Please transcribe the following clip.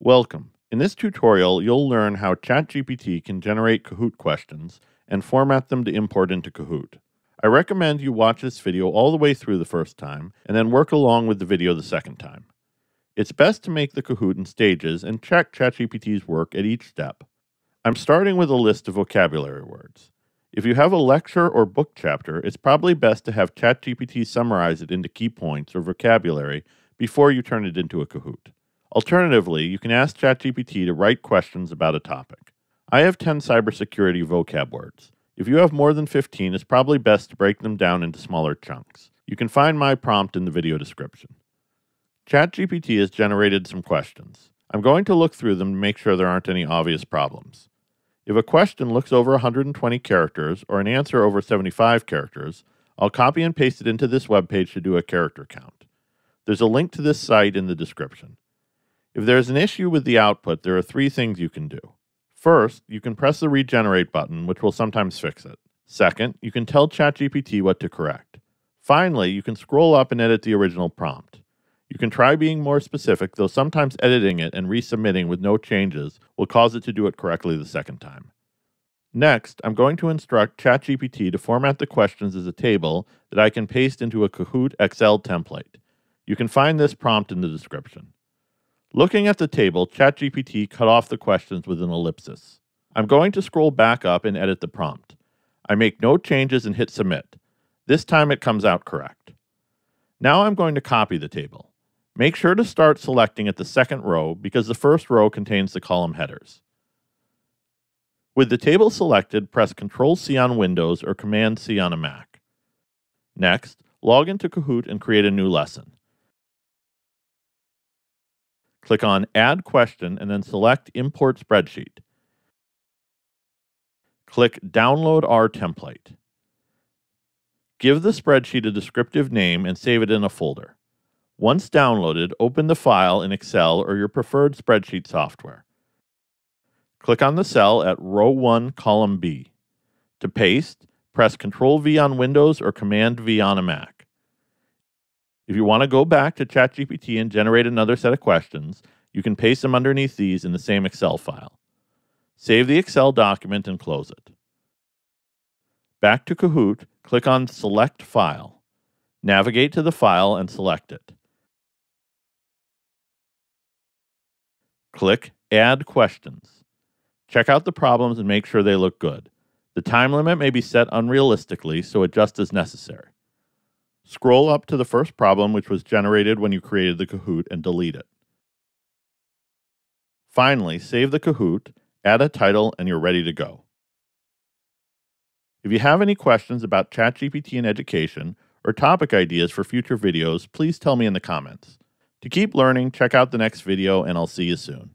Welcome. In this tutorial, you'll learn how ChatGPT can generate Kahoot questions and format them to import into Kahoot. I recommend you watch this video all the way through the first time and then work along with the video the second time. It's best to make the Kahoot in stages and check ChatGPT's work at each step. I'm starting with a list of vocabulary words. If you have a lecture or book chapter, it's probably best to have ChatGPT summarize it into key points or vocabulary before you turn it into a Kahoot. Alternatively, you can ask ChatGPT to write questions about a topic. I have 10 cybersecurity vocab words. If you have more than 15, it's probably best to break them down into smaller chunks. You can find my prompt in the video description. ChatGPT has generated some questions. I'm going to look through them to make sure there aren't any obvious problems. If a question looks over 120 characters or an answer over 75 characters, I'll copy and paste it into this web page to do a character count. There's a link to this site in the description. If there's an issue with the output, there are three things you can do. First, you can press the regenerate button, which will sometimes fix it. Second, you can tell ChatGPT what to correct. Finally, you can scroll up and edit the original prompt. You can try being more specific, though sometimes editing it and resubmitting with no changes will cause it to do it correctly the second time. Next, I'm going to instruct ChatGPT to format the questions as a table that I can paste into a Kahoot Excel template. You can find this prompt in the description. Looking at the table, ChatGPT cut off the questions with an ellipsis. I'm going to scroll back up and edit the prompt. I make no changes and hit submit. This time it comes out correct. Now I'm going to copy the table. Make sure to start selecting at the second row because the first row contains the column headers. With the table selected, press Ctrl-C on Windows or Command-C on a Mac. Next, log into Kahoot and create a new lesson. Click on Add Question and then select Import Spreadsheet. Click Download our template. Give the spreadsheet a descriptive name and save it in a folder. Once downloaded, open the file in Excel or your preferred spreadsheet software. Click on the cell at row 1, column B. To paste, press Ctrl V on Windows or Command V on a Mac. If you want to go back to ChatGPT and generate another set of questions, you can paste them underneath these in the same Excel file. Save the Excel document and close it. Back to Kahoot, click on Select File. Navigate to the file and select it. Click Add Questions. Check out the problems and make sure they look good. The time limit may be set unrealistically, so adjust as necessary. Scroll up to the first problem which was generated when you created the Kahoot and delete it. Finally, save the Kahoot, add a title, and you're ready to go. If you have any questions about ChatGPT in education or topic ideas for future videos, please tell me in the comments. To keep learning, check out the next video and I'll see you soon.